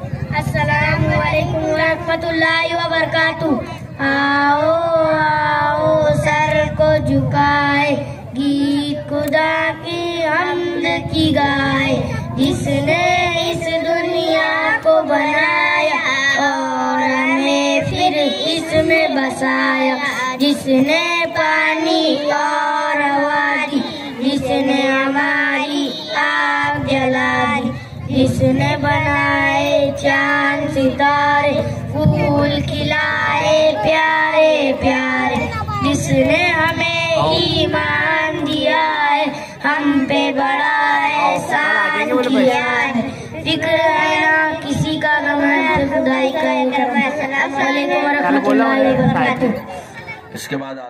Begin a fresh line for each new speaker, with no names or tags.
अस्सलाम वालेकुम रहमतुल्लाहि आओ आओ, सर को झुकाए, गीत खुदा की हमद की गाए। जिसने इस दुनिया को बनाया और हमें फिर इसमें बसाया। जिसने पानी और हवा दी जिसने जिसने बनाए चाँद सितारे फूल खिलाए प्यारे प्यारे। जिसने हमें ईमान दिया है हम पे बड़ा एहसान किया है। फ़िक्र है ना किसी का गम है खुदाई का इल्म है। अस्सलाम वालेकुम व रहमतुल्लाहि व बरकातुहू
इसके बाद